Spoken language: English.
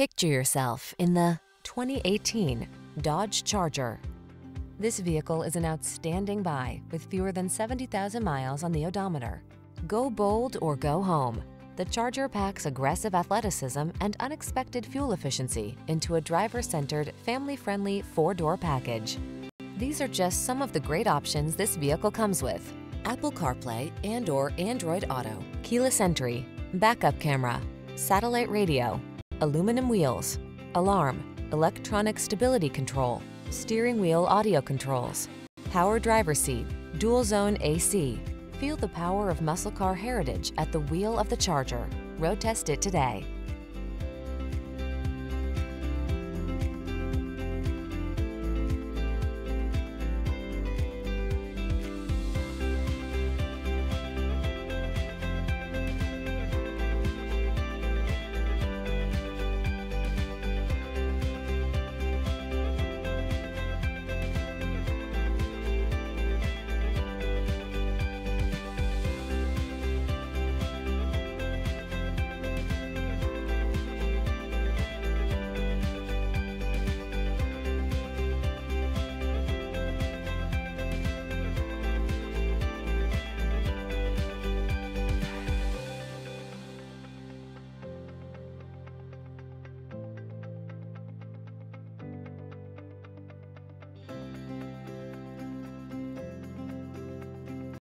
Picture yourself in the 2018 Dodge Charger. This vehicle is an outstanding buy with fewer than 70,000 miles on the odometer. Go bold or go home. The Charger packs aggressive athleticism and unexpected fuel efficiency into a driver-centered, family-friendly four-door package. These are just some of the great options this vehicle comes with. Apple CarPlay and or Android Auto, keyless entry, backup camera, satellite radio, aluminum wheels, alarm, electronic stability control, steering wheel audio controls, power driver seat, dual zone AC. Feel the power of muscle car heritage at the wheel of the Charger. Road test it today.